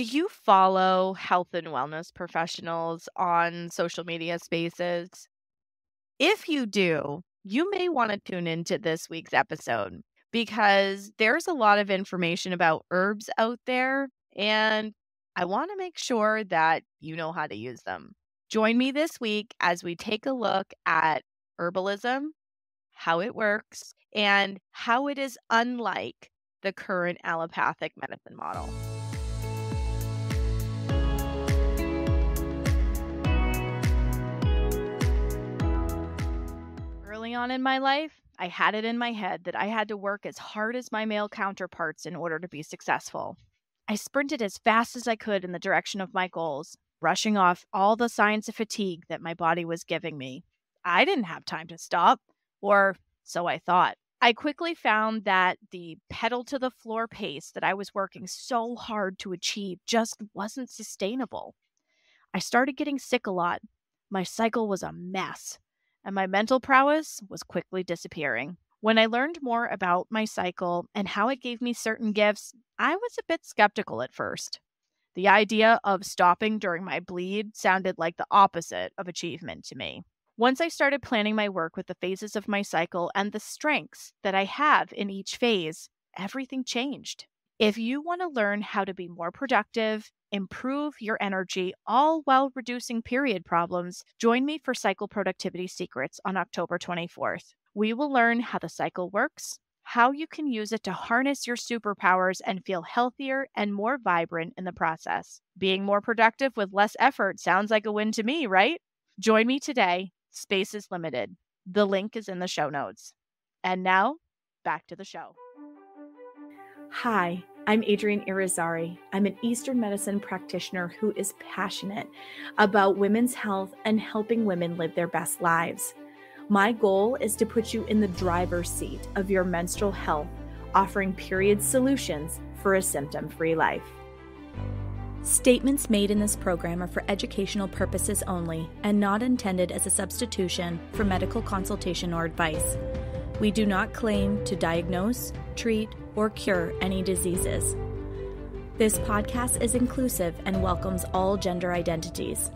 Do you follow health and wellness professionals on social media spaces? If you do, you may want to tune into this week's episode because there's a lot of information about herbs out there, and I want to make sure that you know how to use them. Join me this week as we take a look at herbalism, how it works, and how it is unlike the current allopathic medicine model. Early on in my life, I had it in my head that I had to work as hard as my male counterparts in order to be successful. I sprinted as fast as I could in the direction of my goals, brushing off all the signs of fatigue that my body was giving me. I didn't have time to stop, or so I thought. I quickly found that the pedal to the floor pace that I was working so hard to achieve just wasn't sustainable. I started getting sick a lot. My cycle was a mess, and my mental prowess was quickly disappearing. When I learned more about my cycle and how it gave me certain gifts, I was a bit skeptical at first. The idea of stopping during my bleed sounded like the opposite of achievement to me. Once I started planning my work with the phases of my cycle and the strengths that I have in each phase, everything changed. If you want to learn how to be more productive, improve your energy, all while reducing period problems, join me for Cycle Productivity Secrets on October 24th. We will learn how the cycle works, how you can use it to harness your superpowers and feel healthier and more vibrant in the process. Being more productive with less effort sounds like a win to me, right? Join me today Space is limited. The link is in the show notes. And now, back to the show. Hi, I'm Adrienne Irizarry. I'm an Eastern medicine practitioner who is passionate about women's health and helping women live their best lives. My goal is to put you in the driver's seat of your menstrual health, offering period solutions for a symptom free life. Statements made in this program are for educational purposes only and not intended as a substitution for medical consultation or advice. We do not claim to diagnose, treat, or cure any diseases. This podcast is inclusive and welcomes all gender identities.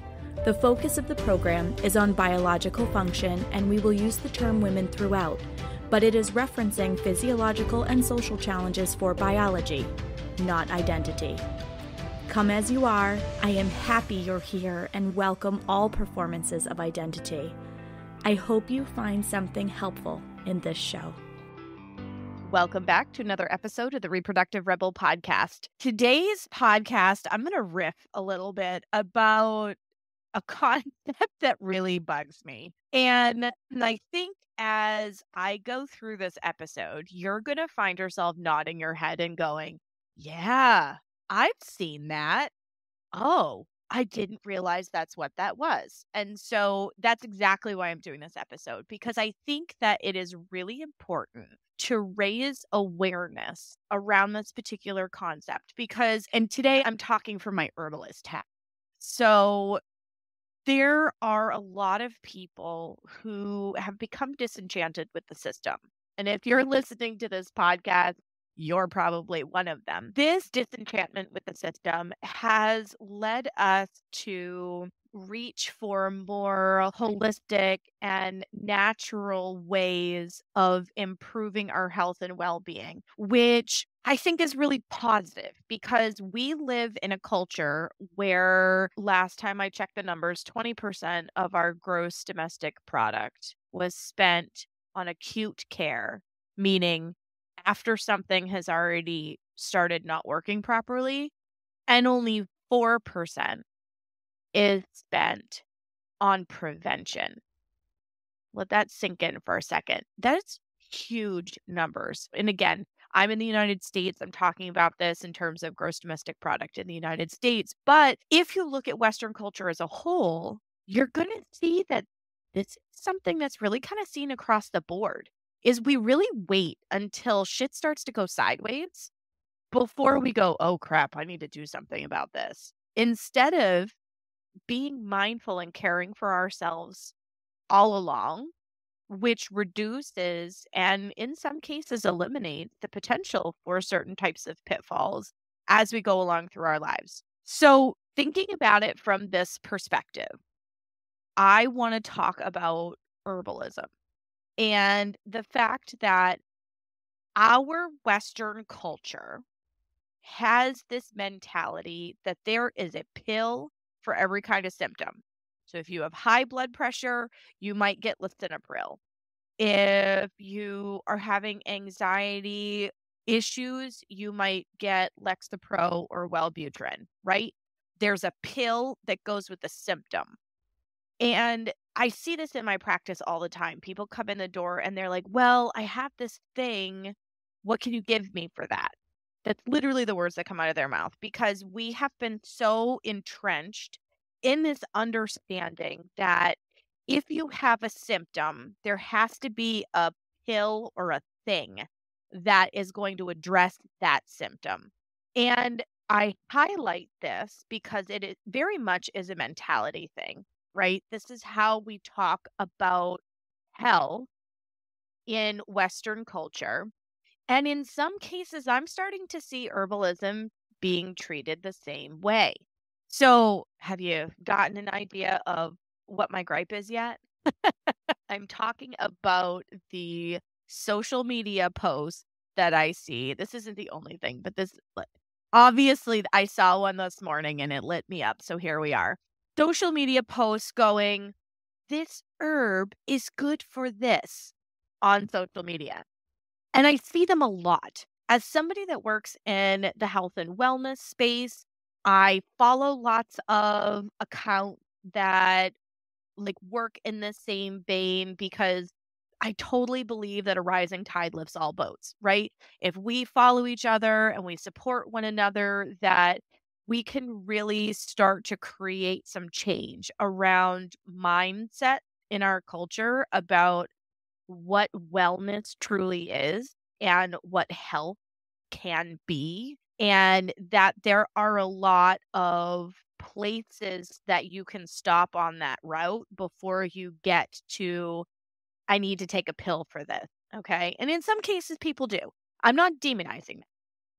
The focus of the program is on biological function, and we will use the term women throughout, but it is referencing physiological and social challenges for biology, not identity. Come as you are, I am happy you're here and welcome all performances of identity. I hope you find something helpful in this show. Welcome back to another episode of the Reproductive Rebel podcast. Today's podcast, I'm going to riff a little bit about a concept that really bugs me. And, I think as I go through this episode, you're going to find yourself nodding your head and going, Yeah, I've seen that. Oh, I didn't realize that's what that was. And so that's exactly why I'm doing this episode because I think that it is really important to raise awareness around this particular concept because and today I'm talking from my herbalist hat. So there are a lot of people who have become disenchanted with the system. And if you're listening to this podcast you're probably one of them. This disenchantment with the system has led us to reach for more holistic and natural ways of improving our health and well being, which I think is really positive because we live in a culture where last time I checked the numbers, 20% of our gross domestic product was spent on acute care, meaning after something has already started not working properly, and only 4% is spent on prevention. Let that sink in for a second. That's huge numbers. And again, I'm in the United States. I'm talking about this in terms of gross domestic product in the United States. But if you look at Western culture as a whole, you're going to see that this is something that's really kind of seen across the board is we really wait until shit starts to go sideways before we go, oh crap, I need to do something about this. Instead of being mindful and caring for ourselves all along, which reduces and in some cases eliminates the potential for certain types of pitfalls as we go along through our lives. So, thinking about it from this perspective, I want to talk about herbalism and the fact that our Western culture has this mentality that there is a pill for every kind of symptom. So if you have high blood pressure, you might get lisinopril. If you are having anxiety issues, you might get Lexapro or Wellbutrin, right? There's a pill that goes with the symptom. And I see this in my practice all the time. People come in the door and they're like, Well, I have this thing. What can you give me for that? That's literally the words that come out of their mouth because we have been so entrenched in this understanding that if you have a symptom, there has to be a pill or a thing that is going to address that symptom. And I highlight this because it is very much is a mentality thing, right? This is how we talk about health in Western culture. And in some cases, I'm starting to see herbalism being treated the same way. So, have you gotten an idea of what my gripe is yet? I'm talking about the social media posts that I see. This isn't the only thing, but this obviously I saw one this morning and it lit me up. So here we are. Social media posts going, this herb is good for this on social media. And I see them a lot. As somebody that works in the health and wellness space, I follow lots of accounts that like work in the same vein because I totally believe that a rising tide lifts all boats, right? If we follow each other and we support one another, that we can really start to create some change around mindset in our culture about what wellness truly is and what health can be, and that there are a lot of places that you can stop on that route before you get to, I need to take a pill for this. Okay. And in some cases, people do. I'm not demonizing that.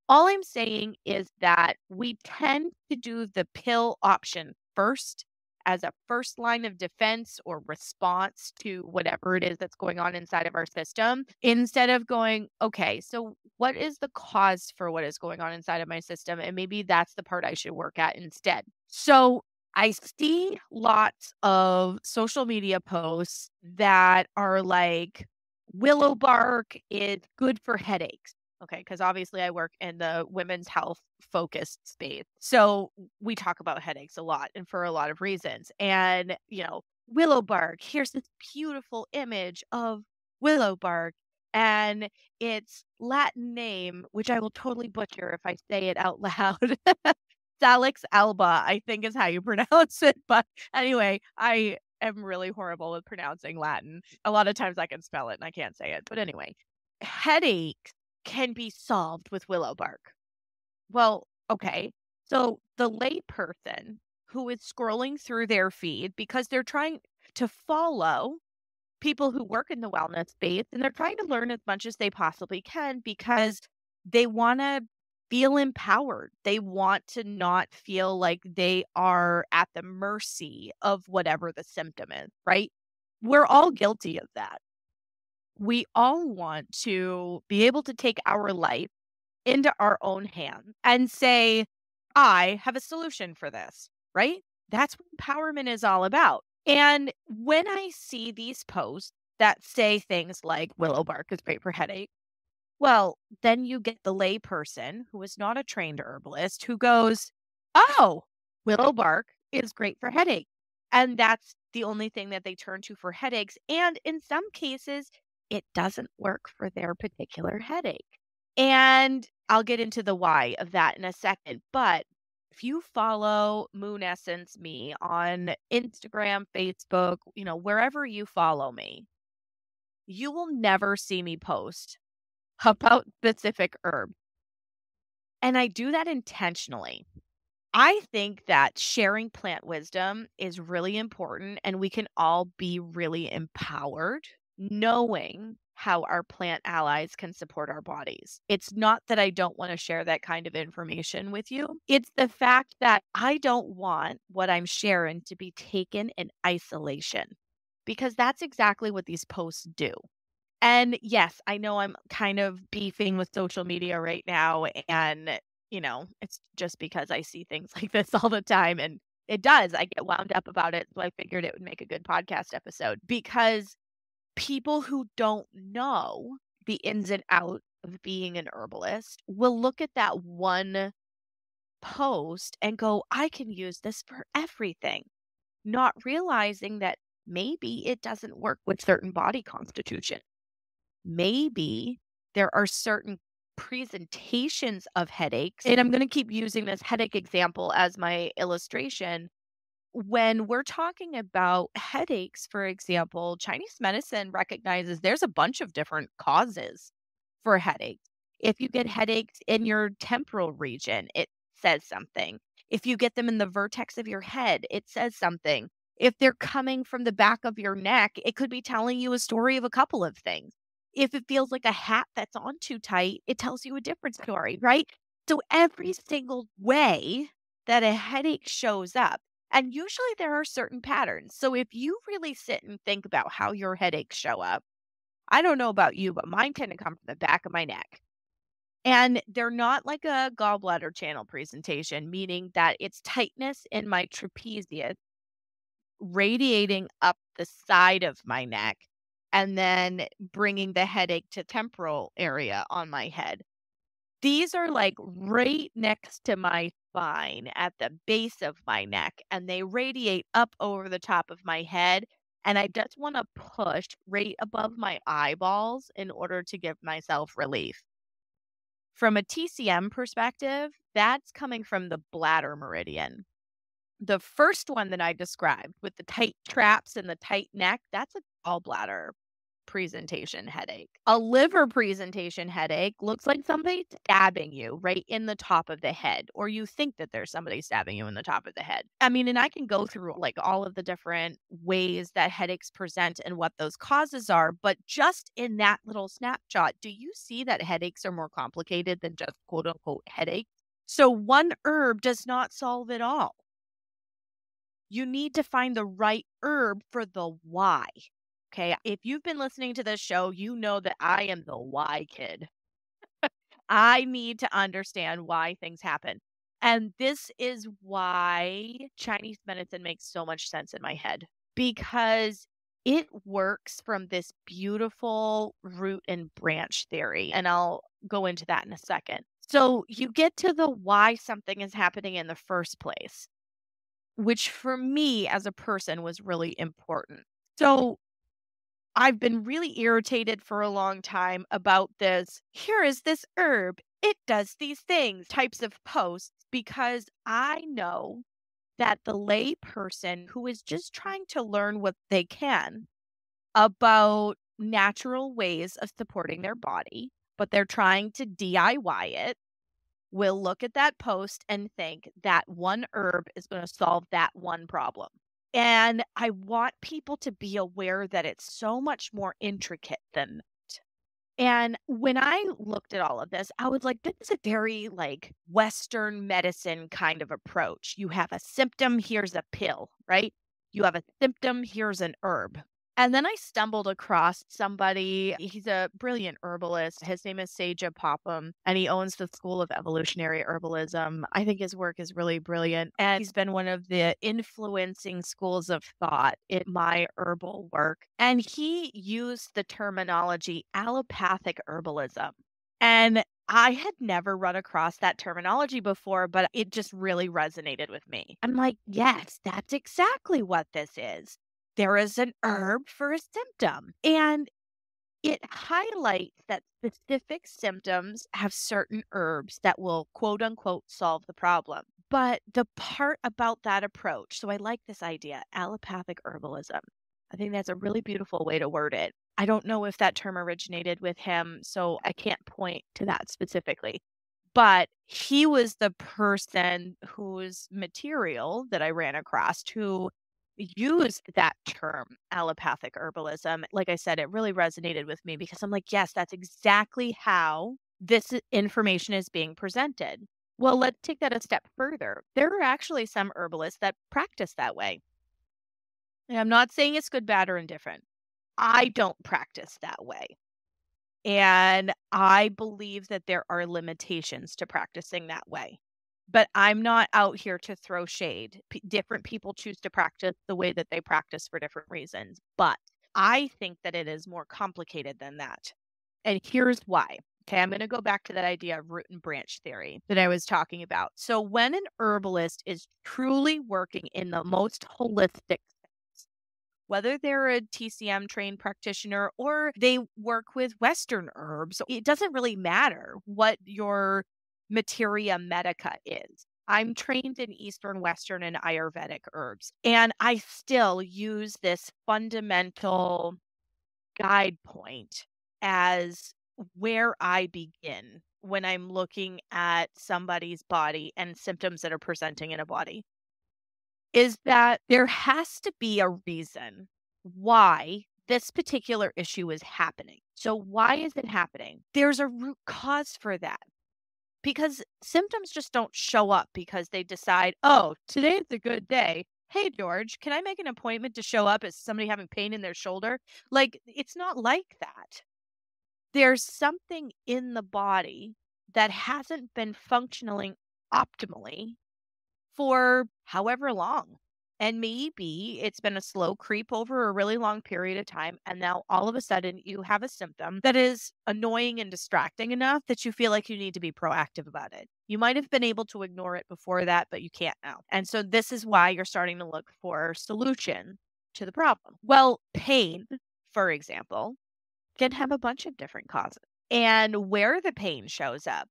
All I'm saying is that we tend to do the pill option first as a first line of defense or response to whatever it is that's going on inside of our system instead of going, okay, so what is the cause for what is going on inside of my system? And maybe that's the part I should work at instead. So I see lots of social media posts that are like, willow bark is good for headaches. Okay, because obviously I work in the women's health focused space. So we talk about headaches a lot and for a lot of reasons. And, you know, willow bark, here's this beautiful image of willow bark and its Latin name, which I will totally butcher if I say it out loud. Salix alba, I think is how you pronounce it. But anyway, I am really horrible with pronouncing Latin. A lot of times I can spell it and I can't say it. But anyway, headaches can be solved with willow bark. Well, okay. So the layperson who is scrolling through their feed because they're trying to follow people who work in the wellness space and they're trying to learn as much as they possibly can because they want to feel empowered. They want to not feel like they are at the mercy of whatever the symptom is, right? We're all guilty of that we all want to be able to take our life into our own hands and say, I have a solution for this, right? That's what empowerment is all about. And when I see these posts that say things like willow bark is great for headache, well, then you get the layperson who is not a trained herbalist who goes, Oh, willow bark is great for headache. And that's the only thing that they turn to for headaches. And in some cases, it doesn't work for their particular headache. And I'll get into the why of that in a second. But if you follow Moon Essence Me on Instagram, Facebook, you know, wherever you follow me, you will never see me post about specific herb. And I do that intentionally. I think that sharing plant wisdom is really important and we can all be really empowered knowing how our plant allies can support our bodies. It's not that I don't want to share that kind of information with you. It's the fact that I don't want what I'm sharing to be taken in isolation because that's exactly what these posts do. And yes, I know I'm kind of beefing with social media right now. And, you know, it's just because I see things like this all the time. And it does. I get wound up about it. So I figured it would make a good podcast episode because people who don't know the ins and outs of being an herbalist will look at that one post and go, I can use this for everything, not realizing that maybe it doesn't work with certain body constitution. Maybe there are certain presentations of headaches. And I'm going to keep using this headache example as my illustration when we're talking about headaches, for example, Chinese medicine recognizes there's a bunch of different causes for headaches. If you get headaches in your temporal region, it says something. If you get them in the vertex of your head, it says something. If they're coming from the back of your neck, it could be telling you a story of a couple of things. If it feels like a hat that's on too tight, it tells you a different story, right? So every single way that a headache shows up, and usually there are certain patterns. So if you really sit and think about how your headaches show up, I don't know about you, but mine tend to come from the back of my neck. And they're not like a gallbladder channel presentation, meaning that it's tightness in my trapezius radiating up the side of my neck and then bringing the headache to temporal area on my head. These are like right next to my spine at the base of my neck and they radiate up over the top of my head. And I just want to push right above my eyeballs in order to give myself relief. From a TCM perspective, that's coming from the bladder meridian. The first one that I described with the tight traps and the tight neck, that's a gallbladder presentation headache. A liver presentation headache looks like somebody stabbing you right in the top of the head, or you think that there's somebody stabbing you in the top of the head. I mean, and I can go through like all of the different ways that headaches present and what those causes are, but just in that little snapshot, do you see that headaches are more complicated than just quote unquote headache? So one herb does not solve it all. You need to find the right herb for the why. Okay. If you've been listening to this show, you know that I am the why kid. I need to understand why things happen. And this is why Chinese medicine makes so much sense in my head because it works from this beautiful root and branch theory. And I'll go into that in a second. So you get to the why something is happening in the first place, which for me as a person was really important. So I've been really irritated for a long time about this. Here is this herb. It does these things types of posts because I know that the lay person who is just trying to learn what they can about natural ways of supporting their body, but they're trying to DIY it, will look at that post and think that one herb is going to solve that one problem. And I want people to be aware that it's so much more intricate than that. And when I looked at all of this, I was like, this is a very like Western medicine kind of approach. You have a symptom, here's a pill, right? You have a symptom, here's an herb. And then I stumbled across somebody. He's a brilliant herbalist. His name is Sajah Popham, and he owns the School of Evolutionary Herbalism. I think his work is really brilliant. And he's been one of the influencing schools of thought in my herbal work. And he used the terminology allopathic herbalism. And I had never run across that terminology before, but it just really resonated with me. I'm like, yes, that's exactly what this is there is an herb for a symptom. And it highlights that specific symptoms have certain herbs that will quote unquote solve the problem. But the part about that approach, so I like this idea allopathic herbalism. I think that's a really beautiful way to word it. I don't know if that term originated with him, so I can't point to that specifically. But he was the person whose material that I ran across who use that term allopathic herbalism, like I said, it really resonated with me because I'm like, yes, that's exactly how this information is being presented. Well, let's take that a step further. There are actually some herbalists that practice that way. And I'm not saying it's good, bad, or indifferent. I don't practice that way. And I believe that there are limitations to practicing that way. But I'm not out here to throw shade. P- different people choose to practice the way that they practice for different reasons. But I think that it is more complicated than that. And here's why. Okay, I'm going to go back to that idea of root and branch theory that I was talking about. So, when an herbalist is truly working in the most holistic sense, whether they're a TCM trained practitioner or they work with Western herbs, it doesn't really matter what your materia medica is. I'm trained in Eastern, Western, and Ayurvedic herbs, and I still use this fundamental guide point as where I begin when I'm looking at somebody's body and symptoms that are presenting in a body is that there has to be a reason why this particular issue is happening. So, why is it happening? There's a root cause for that because symptoms just don't show up because they decide, oh, today's a good day. Hey, George, can I make an appointment to show up as somebody having pain in their shoulder? Like, it's not like that there's something in the body that hasn't been functioning optimally for however long. And maybe it's been a slow creep over a really long period of time. And now all of a sudden you have a symptom that is annoying and distracting enough that you feel like you need to be proactive about it. You might have been able to ignore it before that, but you can't now. And so this is why you're starting to look for solution to the problem. Well, pain, for example, can have a bunch of different causes. And where the pain shows up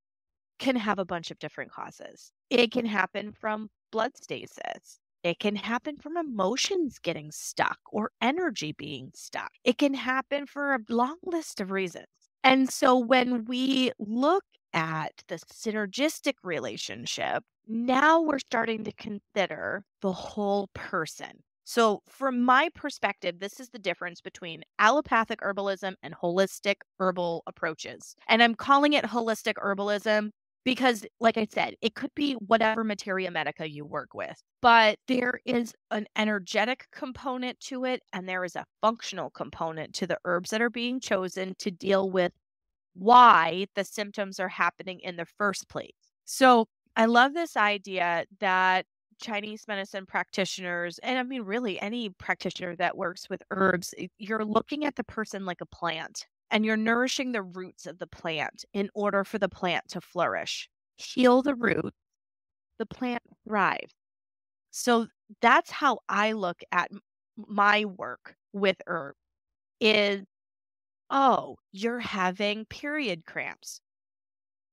can have a bunch of different causes. It can happen from blood stasis. It can happen from emotions getting stuck or energy being stuck. It can happen for a long list of reasons. And so when we look at the synergistic relationship, now we're starting to consider the whole person. So, from my perspective, this is the difference between allopathic herbalism and holistic herbal approaches. And I'm calling it holistic herbalism because, like I said, it could be whatever materia medica you work with, but there is an energetic component to it, and there is a functional component to the herbs that are being chosen to deal with why the symptoms are happening in the first place. So, I love this idea that Chinese medicine practitioners, and I mean, really any practitioner that works with herbs, you're looking at the person like a plant and you're nourishing the roots of the plant in order for the plant to flourish. Heal the root, the plant thrives. So that's how I look at my work with herb is oh, you're having period cramps.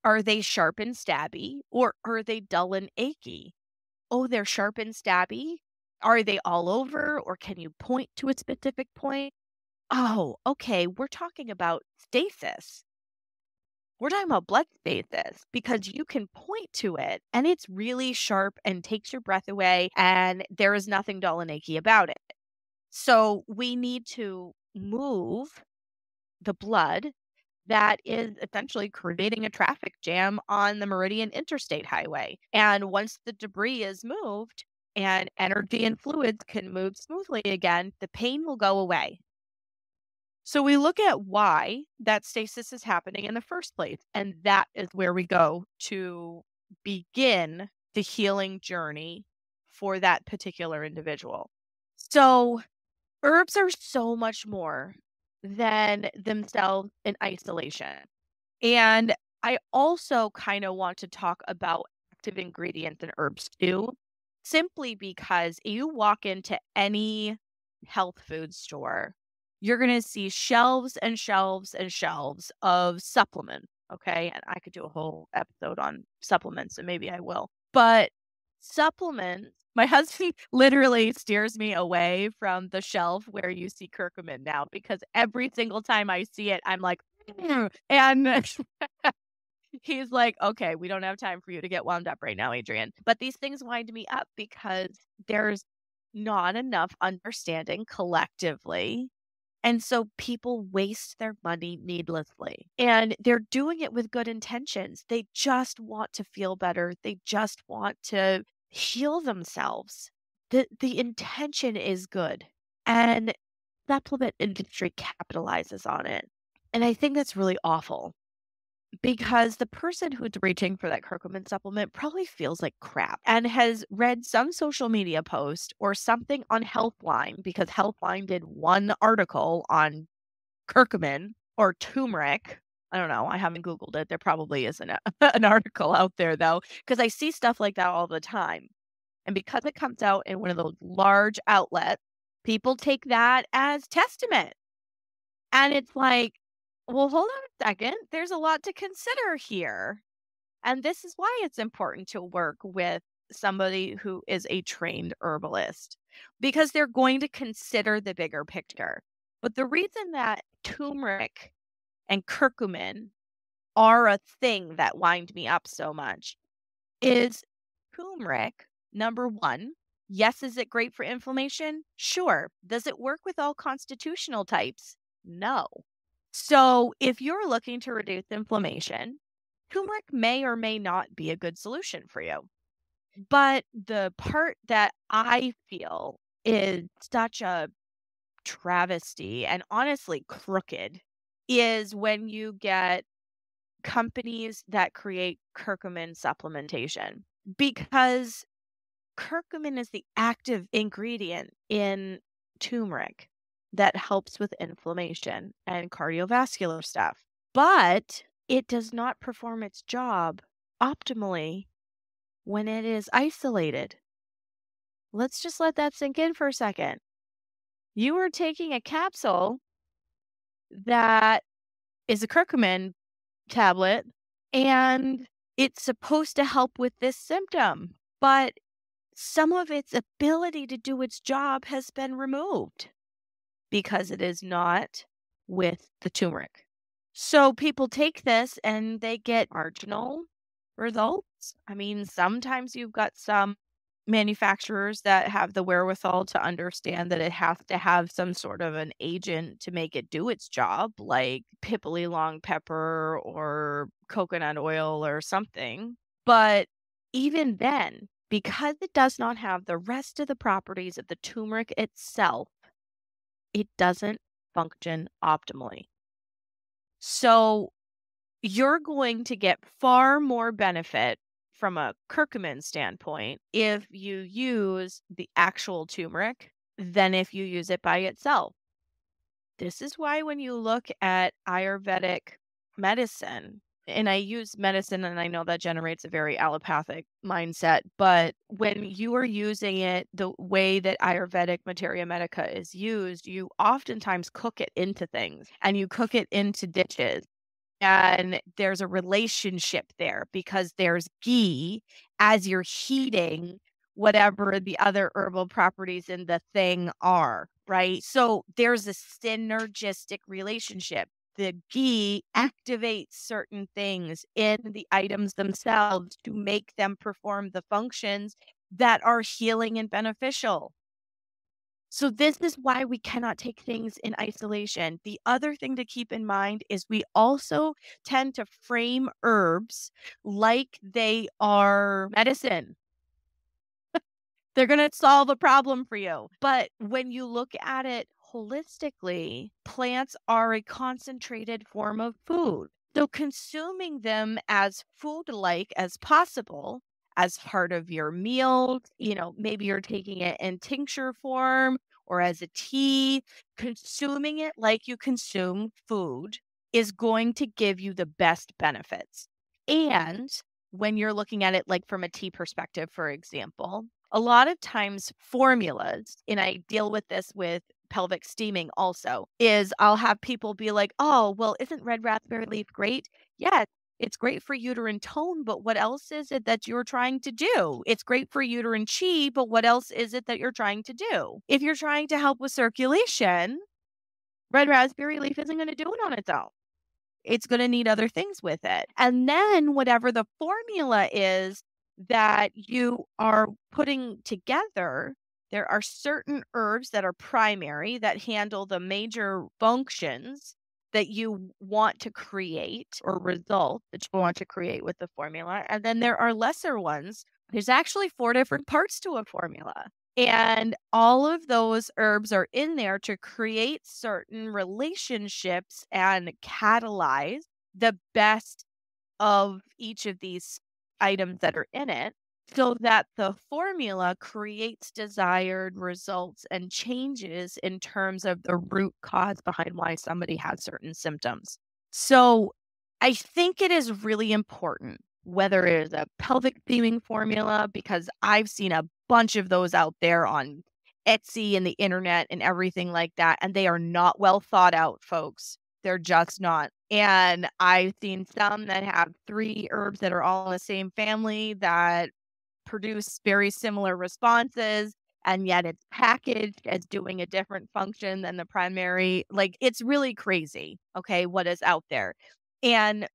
Are they sharp and stabby or are they dull and achy? oh, they're sharp and stabby? Are they all over or can you point to a specific point? Oh, okay. We're talking about stasis. We're talking about blood stasis because you can point to it and it's really sharp and takes your breath away, and there is nothing dull and achy about it. So we need to move the blood that is essentially creating a traffic jam on the Meridian Interstate Highway. And once the debris is moved and energy and fluids can move smoothly again, the pain will go away. So we look at why that stasis is happening in the first place. And that is where we go to begin the healing journey for that particular individual. So herbs are so much more than themselves in isolation. And I also kind of want to talk about active ingredients in herbs too, simply because you walk into any health food store, you're going to see shelves and shelves and shelves of supplement. Okay. And I could do a whole episode on supplements, and maybe I will. But supplements my husband literally steers me away from the shelf where you see curcumin now because every single time I see it, I'm like, mm. and he's like, okay, we don't have time for you to get wound up right now, Adrienne. But these things wind me up because there's not enough understanding collectively. And so people waste their money needlessly. And they're doing it with good intentions. They just want to feel better. They just want to heal themselves. The the intention is good. And supplement industry capitalizes on it. And I think that's really awful because the person who's reaching for that curcumin supplement probably feels like crap and has read some social media post or something on Healthline because Healthline did one article on curcumin or turmeric. I don't know. I haven't Googled it. There probably isn't a, an article out there though, because I see stuff like that all the time. And because it comes out in one of those large outlets, people take that as testament. And it's like, well, hold on a second. There's a lot to consider here. And this is why it's important to work with somebody who is a trained herbalist because they're going to consider the bigger picture. But the reason that turmeric and curcumin are a thing that wind me up so much is turmeric, number one. Yes, is it great for inflammation? Sure. Does it work with all constitutional types? No. So, if you're looking to reduce inflammation, turmeric may or may not be a good solution for you. But the part that I feel is such a travesty and honestly crooked is when you get companies that create curcumin supplementation because curcumin is the active ingredient in turmeric that helps with inflammation and cardiovascular stuff. But it does not perform its job optimally when it is isolated. Let's just let that sink in for a second. You are taking a capsule that is a curcumin tablet and it's supposed to help with this symptom, but some of its ability to do its job has been removed because it is not with the turmeric. So people take this and they get marginal results. I mean, sometimes you've got some manufacturers that have the wherewithal to understand that it has to have some sort of an agent to make it do its job, like pippali long pepper or coconut oil or something. But even then, because it does not have the rest of the properties of the turmeric itself, it doesn't function optimally. So you're going to get far more benefit from a curcumin standpoint if you use the actual turmeric than if you use it by itself. This is why when you look at Ayurvedic medicine, and I use medicine and I know that generates a very allopathic mindset, but when you are using it the way that Ayurvedic materia medica is used, you oftentimes cook it into things and you cook it into dishes. And there's a relationship there because there's ghee as you're heating whatever the other herbal properties in the thing are, right? So there's a synergistic relationship the ghee activates certain things in the items themselves to make them perform the functions that are healing and beneficial. So, this is why we cannot take things in isolation. The other thing to keep in mind is we also tend to frame herbs like they are medicine. They're going to solve a problem for you. But when you look at it holistically, plants are a concentrated form of food. So, consuming them as food like as possible, as part of your meal, you know, maybe you're taking it in tincture form or as a tea, consuming it like you consume food is going to give you the best benefits. And when you're looking at it like from a tea perspective, for example, a lot of times formulas, and I deal with this with pelvic steaming also is I'll have people be like, "Oh, well, isn't red raspberry leaf great?" Yes, it's great for uterine tone, but what else is it that you're trying to do? It's great for uterine chi, but what else is it that you're trying to do? If you're trying to help with circulation, red raspberry leaf isn't going to do it on its own. It's going to need other things with it. And then whatever the formula is that you are putting together there are certain herbs that are primary that handle the major functions that you want to create or result that you want to create with the formula. And then there are lesser ones. There's actually four different parts to a formula. And all of those herbs are in there to create certain relationships and catalyze the best of each of these items that are in it so that the formula creates desired results and changes in terms of the root cause behind why somebody has certain symptoms. So I think it is really important whether it is a pelvic steaming formula, because I've seen a bunch of those out there on Etsy and the internet and everything like that. And they are not well thought out, folks. They're just not. And I've seen some that have three herbs that are all in the same family that produce very similar responses and yet it's packaged as doing a different function than the primary. Like it's really crazy, okay, what is out there. And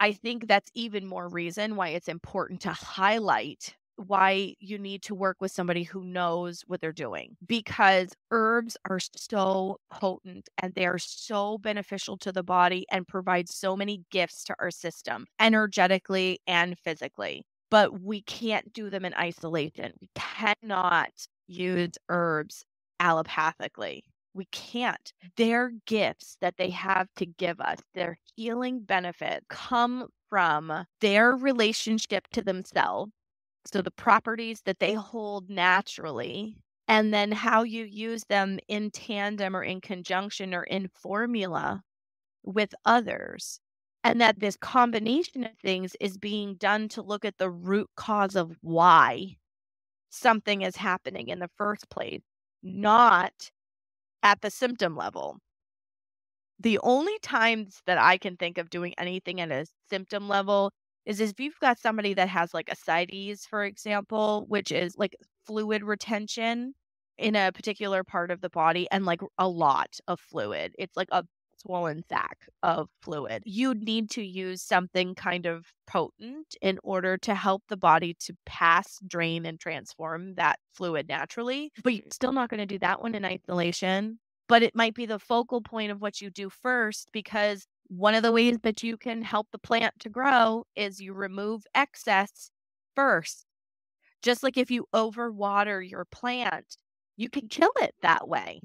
I think that's even more reason why it's important to highlight why you need to work with somebody who knows what they're doing because herbs are so potent and they are so beneficial to the body and provide so many gifts to our system energetically and physically but we can't do them in isolation. We cannot use herbs allopathically. We can't. Their gifts that they have to give us, their healing benefit, come from their relationship to themselves. So, the properties that they hold naturally, and then how you use them in tandem or in conjunction or in formula with others and that this combination of things is being done to look at the root cause of why something is happening in the first place, not at the symptom level. The only times that I can think of doing anything at a symptom level is if you've got somebody that has like ascites, for example, which is like fluid retention in a particular part of the body and like a lot of fluid. It's like a swollen sac of fluid. You'd need to use something kind of potent in order to help the body to pass, drain, and transform that fluid naturally. But you're mm. still not going to do that one in isolation. But it might be the focal point of what you do first because one of the ways that you can help the plant to grow is you remove excess first. Just like if you overwater your plant, you can kill it that way.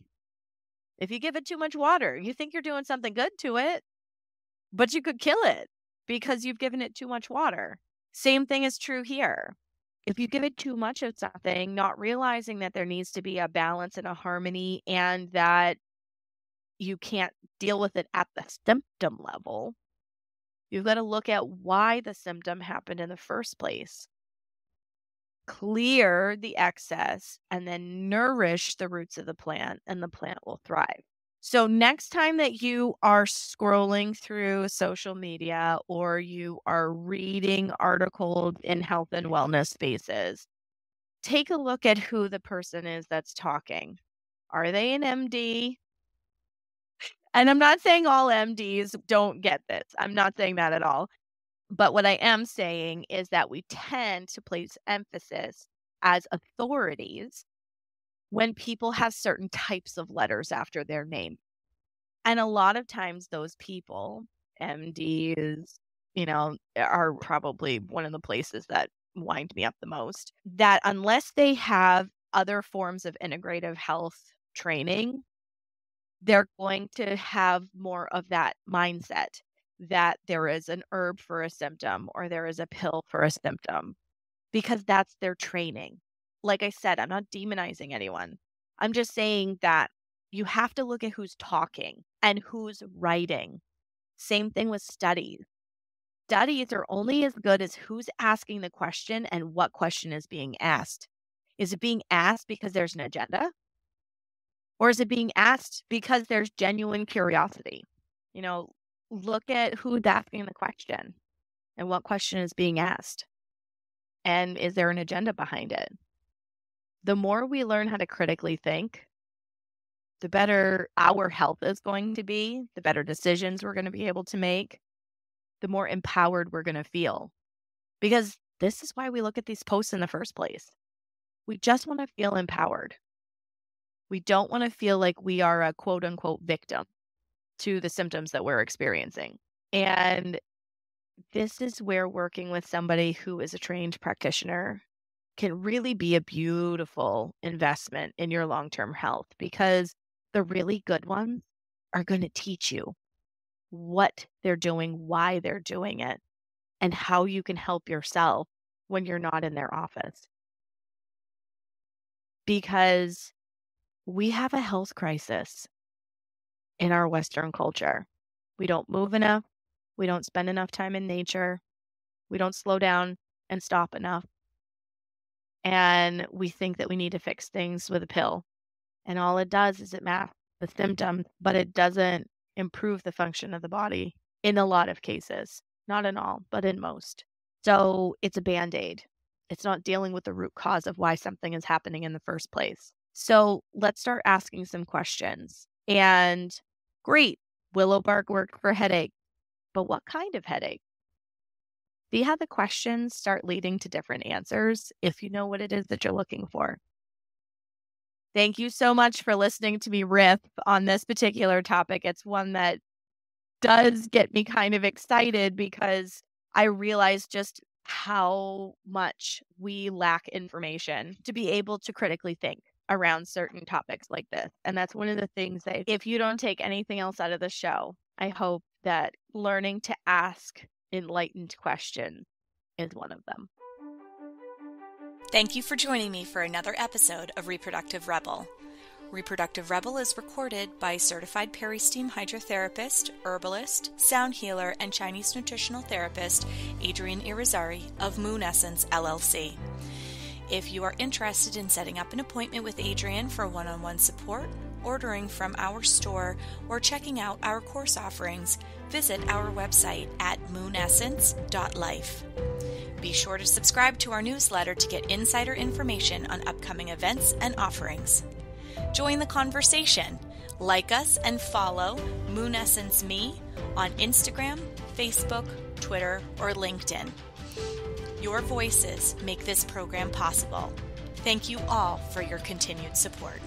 If you give it too much water, you think you're doing something good to it, but you could kill it because you've given it too much water. Same thing is true here. If you give it too much of something, not realizing that there needs to be a balance and a harmony and that you can't deal with it at the symptom level, you've got to look at why the symptom happened in the first place clear the excess, and then nourish the roots of the plant, and the plant will thrive. So, next time that you are scrolling through social media or you are reading articles in health and wellness spaces, take a look at who the person is that's talking. Are they an MD? And I'm not saying all MDs don't get this. I'm not saying that at all. But what I am saying is that we tend to place emphasis as authorities when people have certain types of letters after their name. And a lot of times, those people, MDs, you know, are probably one of the places that wind me up the most. That unless they have other forms of integrative health training, they're going to have more of that mindset that there is an herb for a symptom or there is a pill for a symptom because that's their training. Like I said, I'm not demonizing anyone. I'm just saying that you have to look at who's talking and who's writing. Same thing with studies. Studies are only as good as who's asking the question and what question is being asked. Is it being asked because there's an agenda? Or is it being asked because there's genuine curiosity? You know, look at who's asking the question and what question is being asked. And is there an agenda behind it? The more we learn how to critically think, the better our health is going to be, the better decisions we're going to be able to make, the more empowered we're going to feel. Because this is why we look at these posts in the first place. We just want to feel empowered. We don't want to feel like we are a quote unquote victim to the symptoms that we're experiencing. And this is where working with somebody who is a trained practitioner can really be a beautiful investment in your long term health because the really good ones are going to teach you what they're doing, why they're doing it, and how you can help yourself when you're not in their office. Because we have a health crisis in our Western culture. We don't move enough. We don't spend enough time in nature. We don't slow down and stop enough. And we think that we need to fix things with a pill. And all it does is it masks the symptom, but it doesn't improve the function of the body in a lot of cases. Not in all, but in most. So it's a band aid. It's not dealing with the root cause of why something is happening in the first place. So let's start asking some questions. And great, willow bark worked for headache, but what kind of headache? See how the questions start leading to different answers if you know what it is that you're looking for. Thank you so much for listening to me riff on this particular topic. It's one that does get me kind of excited because I realize just how much we lack information to be able to critically think around certain topics like this. And that's one of the things that if you don't take anything else out of the show, I hope that learning to ask enlightened questions is one of them. Thank you for joining me for another episode of Reproductive Rebel. Reproductive Rebel is recorded by certified peristeam hydrotherapist, herbalist, sound healer, and Chinese nutritional therapist Adrienne Irizarry of Moon Essence LLC. If you are interested in setting up an appointment with Adrienne for one on one support, ordering from our store, or checking out our course offerings, visit our website at moonessence.life. Be sure to subscribe to our newsletter to get insider information on upcoming events and offerings. Join the conversation. Like us and follow Moon Essence Me on Instagram, Facebook, Twitter, or LinkedIn. Your voices make this program possible. Thank you all for your continued support.